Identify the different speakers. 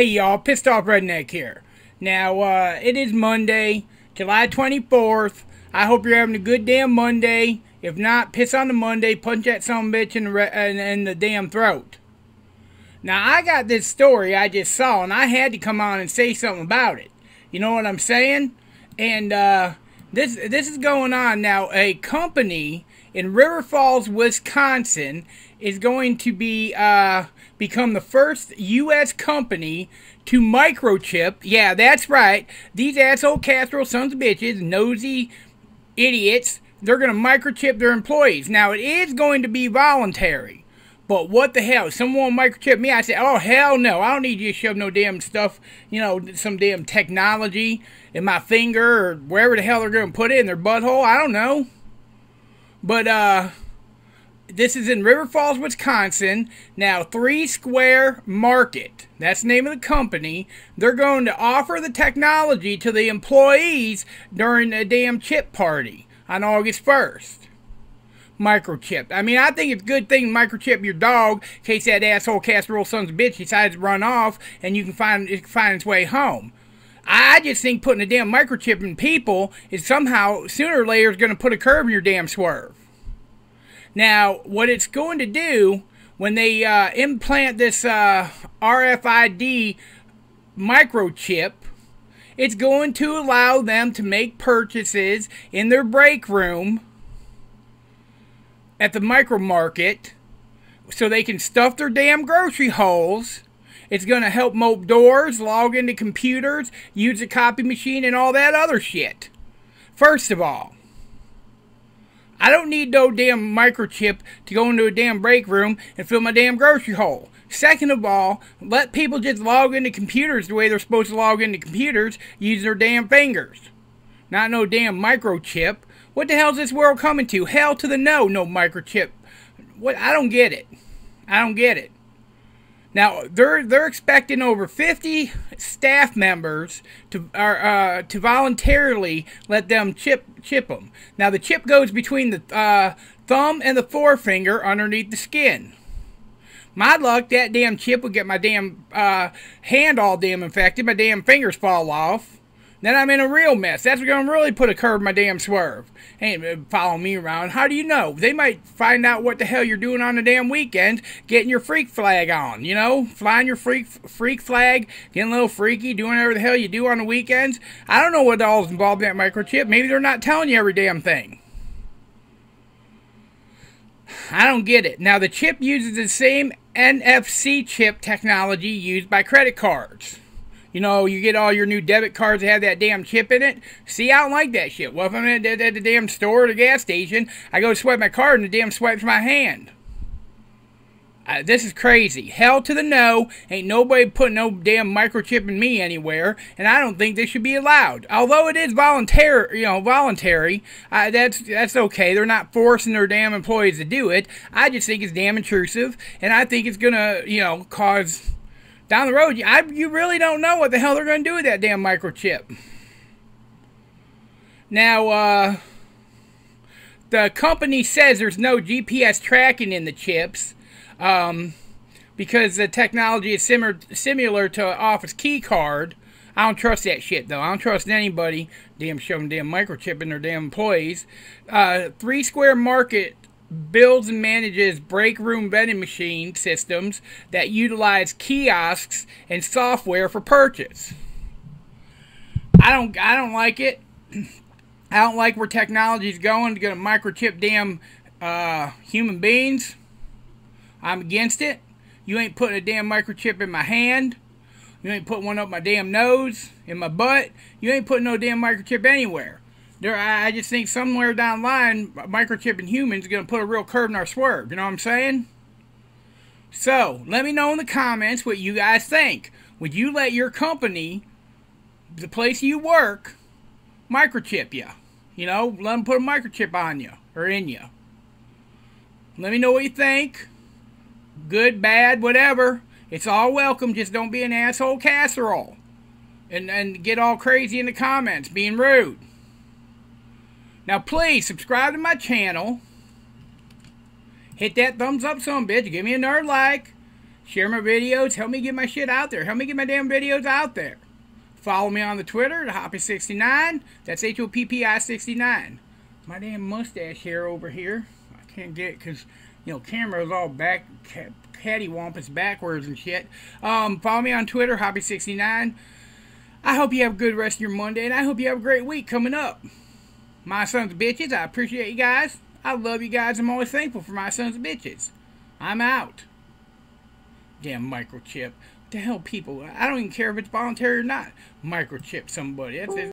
Speaker 1: Hey y'all, Pissed Off Redneck here. Now, uh, it is Monday, July 24th. I hope you're having a good damn Monday. If not, piss on the Monday, punch that some bitch in the, in, in the damn throat. Now, I got this story I just saw, and I had to come on and say something about it. You know what I'm saying? And, uh, this, this is going on now. A company in River Falls, Wisconsin is going to be, uh, become the first U.S. company to microchip. Yeah, that's right. These asshole Castro sons of bitches, nosy idiots, they're going to microchip their employees. Now, it is going to be voluntary. But what the hell? Someone microchip me. I said, oh, hell no. I don't need you to shove no damn stuff, you know, some damn technology in my finger or wherever the hell they're going to put it in their butthole. I don't know. But, uh, this is in River Falls, Wisconsin. Now, Three Square Market, that's the name of the company. They're going to offer the technology to the employees during a damn chip party on August 1st. Microchip. I mean, I think it's a good thing microchip your dog in case that asshole casserole son's bitch decides to run off and you can find it can find its way home. I just think putting a damn microchip in people is somehow sooner or later is going to put a curb in your damn swerve. Now, what it's going to do when they uh, implant this uh, RFID microchip, it's going to allow them to make purchases in their break room at the micro market so they can stuff their damn grocery holes. It's going to help mope doors, log into computers, use a copy machine, and all that other shit. First of all, I don't need no damn microchip to go into a damn break room and fill my damn grocery hole. Second of all, let people just log into computers the way they're supposed to log into computers using their damn fingers. Not no damn microchip. What the hell's this world coming to? Hell to the no, no microchip. What I don't get it. I don't get it. Now they're they're expecting over 50 staff members to uh, to voluntarily let them chip chip them. Now the chip goes between the uh, thumb and the forefinger underneath the skin. My luck, that damn chip would get my damn uh, hand all damn infected. My damn fingers fall off. Then I'm in a real mess. That's going to really put a curb in my damn swerve. Hey, uh, follow me around. How do you know? They might find out what the hell you're doing on the damn weekend, getting your freak flag on, you know? Flying your freak freak flag, getting a little freaky, doing whatever the hell you do on the weekends. I don't know what all's involved in that microchip. Maybe they're not telling you every damn thing. I don't get it. Now, the chip uses the same NFC chip technology used by credit cards. You know, you get all your new debit cards that have that damn chip in it. See, I don't like that shit. Well, if I'm at, at the damn store or the gas station, I go swipe my card and the damn swipes my hand. Uh, this is crazy. Hell to the no. Ain't nobody putting no damn microchip in me anywhere, and I don't think this should be allowed. Although it is voluntary, you know, voluntary. Uh, that's that's okay. They're not forcing their damn employees to do it. I just think it's damn intrusive, and I think it's gonna, you know, cause down the road, I, you really don't know what the hell they're going to do with that damn microchip. Now, uh, the company says there's no GPS tracking in the chips um, because the technology is similar, similar to office key card. I don't trust that shit though. I don't trust anybody damn shoving damn microchip in their damn employees. Uh, Three Square Market builds and manages break room vending machine systems that utilize kiosks and software for purchase. I don't I don't like it. I don't like where technology is going to get a microchip damn uh, human beings. I'm against it. You ain't putting a damn microchip in my hand. You ain't putting one up my damn nose, in my butt. You ain't putting no damn microchip anywhere there, I just think somewhere down the line, microchip microchipping humans is going to put a real curve in our swerve. You know what I'm saying? So, let me know in the comments what you guys think. Would you let your company, the place you work, microchip you? You know, let them put a microchip on you or in you. Let me know what you think. Good, bad, whatever. It's all welcome. Just don't be an asshole casserole. And, and get all crazy in the comments, being rude. Now, please subscribe to my channel. Hit that thumbs up, some bitch. Give me another like. Share my videos. Help me get my shit out there. Help me get my damn videos out there. Follow me on the Twitter, the Hoppi69. That's H O P P I 69. My damn mustache hair over here. I can't get it because, you know, camera's all back, cattywampus backwards and shit. Um, follow me on Twitter, Hoppi69. I hope you have a good rest of your Monday, and I hope you have a great week coming up. My sons of bitches, I appreciate you guys. I love you guys. I'm always thankful for my sons of bitches. I'm out. Damn microchip. To hell, people? I don't even care if it's voluntary or not. Microchip somebody. That's it.